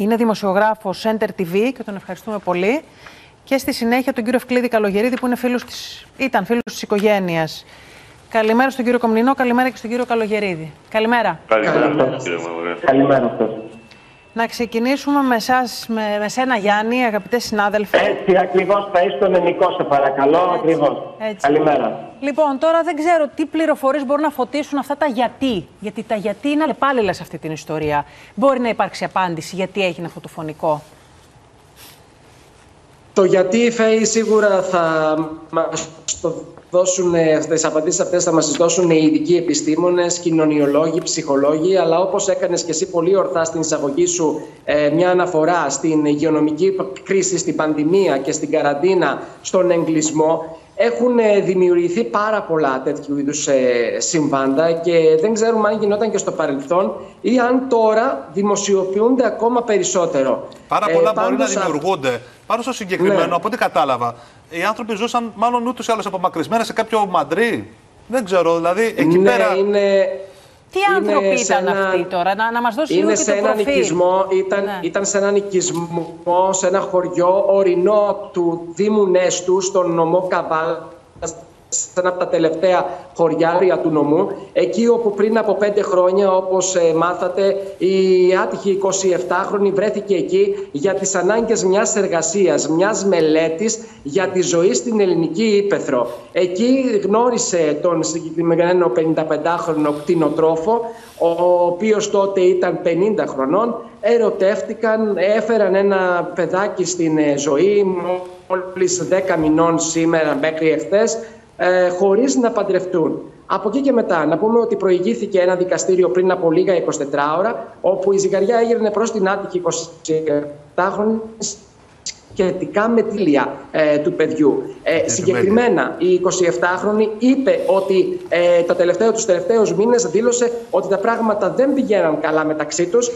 Είναι δημοσιογράφος Center TV και τον ευχαριστούμε πολύ. Και στη συνέχεια τον κύριο Ευκλήδη Καλογερίδη που είναι φίλος της, ήταν φίλος της οικογένειας. Καλημέρα στον κύριο Κομνηνό, καλημέρα και στον κύριο Καλογερίδη. Καλημέρα. Καλημέρα, κύριε Καλημέρα σας. Να ξεκινήσουμε με εσάς, με, με σένα Γιάννη, αγαπητές συνάδελφοι. Έτσι ακριβώς θα είσαι τον ελληνικό, σε παρακαλώ, έτσι, ακριβώς. Έτσι. Καλημέρα. Λοιπόν, τώρα δεν ξέρω τι πληροφορίες μπορούν να φωτίσουν αυτά τα γιατί. Γιατί τα γιατί είναι αλλεπάλληλα σε αυτή την ιστορία. Μπορεί να υπάρξει απάντηση γιατί έγινε αυτό το φωνικό. Το γιατί ΦΕΗ σίγουρα θα μας το δώσουν, τις απαντήσεις αυτές θα μας τις δώσουν οι ειδικοί επιστήμονες, κοινωνιολόγοι, ψυχολόγοι, αλλά όπως έκανες και εσύ πολύ ορθά στην εισαγωγή σου ε, μια αναφορά στην υγειονομική κρίση, στην πανδημία και στην καραντίνα, στον εγκλισμό, έχουν ε, δημιουργηθεί πάρα πολλά τέτοιου είδους ε, συμβάντα και δεν ξέρουμε αν γινόταν και στο παρελθόν ή αν τώρα δημοσιοποιούνται ακόμα περισσότερο. Πάρα πολλά μπορεί να δημιουργούνται. Πάνω στο συγκεκριμένο, ναι. από ό,τι κατάλαβα, οι άνθρωποι ζούσαν μάλλον ούτως ή άλλως απομακρυσμένα σε κάποιο μαντρί. Δεν ξέρω, δηλαδή εκεί ναι, πέρα. Είναι... Τι άνθρωποι ήταν ένα... αυτοί τώρα, να, να μας δώσει είναι λίγο σε και το ένα προφίλ. Νοικισμό, ήταν, Ναι. ήταν σε ένα νοικισμό, σε ένα χωριό ορεινό του Δήμου Νέστου, στον νομό Καβάλ, σε ένα από τα τελευταία χωριάρια του νομού, εκεί όπου πριν από πέντε χρόνια, όπως ε, μάθατε, η άτυχη 27χρονη βρέθηκε εκεί για τις ανάγκες μιας εργασίας, μιας μελέτης για τη ζωή στην ελληνική ύπεθρο. Εκεί γνώρισε τον συγκεκριμένο 55χρονο κτηνοτρόφο, ο οποίος τότε ήταν 50 χρονών, ερωτεύτηκαν, έφεραν ένα παιδάκι στην ε, ζωή, μόλις 10 μηνών σήμερα μέχρι εχθές, ε, χωρίς να παντρευτούν. Από εκεί και μετά, να πούμε ότι προηγήθηκε ένα δικαστήριο πριν από λίγα 24 ώρα, όπου η ζυγαριά έγινε προς την άτυχη 27χρονη σχετικά με τη λία ε, του παιδιού. Ε, συγκεκριμένα, η 27χρονη είπε ότι ε, τα τελευταία, τους τελευταίους μήνες δήλωσε ότι τα πράγματα δεν πηγαίναν καλά μεταξύ τους